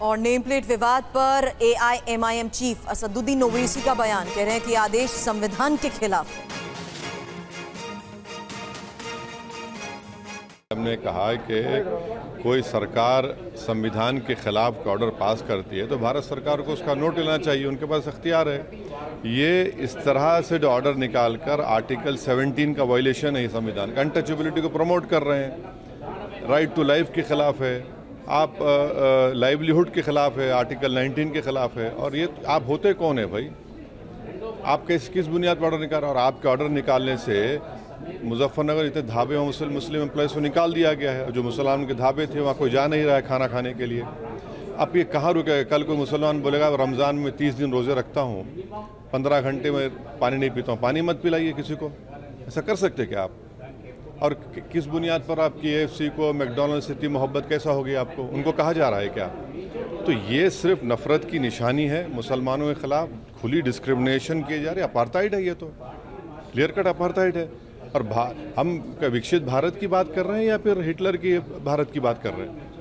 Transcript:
और name plate विवाद पर एआईएमआईएम चीफ असदुद्दीन ओवैसी का बयान, कह रहे हैं कि आदेश संविधान के खिलाफ है। हमने कहा कि कोई सरकार संविधान के खिलाफ ऑर्डर पास करती है तो भारत सरकार को उसका नोट लेना चाहिए, उनके पास अख्तियार है। ये इस तरह से जो ऑर्डर निकाल कर आर्टिकल 17 का वायलेशन है संविधान, का अनटचेबिलिटी को प्रमोट कर रहे हैं। राइट टू लाइफ के खिलाफ है। आप लाइवलीहुड के खिलाफ है आर्टिकल 19 के खिलाफ है, और ये आप होते कौन है भाई? आप किस किस बुनियाद पर ऑर्डर निकाल और आपके ऑर्डर निकालने से मुजफ्फरनगर इतने ढाबे और मुस्लिम मुस्लिम एम्प्लॉयज़ को निकाल दिया गया है जो मुसलमान के ढाबे थे, वहाँ कोई जा नहीं रहा है खाना खाने के लिए। अब ये कहाँ रुकेगा कल कोई मुसलमान बोलेगा रमज़ान में तीस दिन रोज़े रखता हूँ, पंद्रह घंटे में पानी नहीं पीता हूँ। पानी मत पिलाइए किसी को। ऐसा कर सकते क्या आप? और किस बुनियाद पर आपकी ए को मैकडोनल्ड से इतनी मोहब्बत कैसा होगी आपको? उनको कहा जा रहा है क्या? तो ये सिर्फ़ नफ़रत की निशानी है मुसलमानों के खिलाफ। खुली डिस्क्रिमिनेशन किए जा रहे अपारताइड है ये तो। क्लियर कट अपारताइड है। और हम विकसित भारत की बात कर रहे हैं या फिर हिटलर की भारत की बात कर रहे हैं?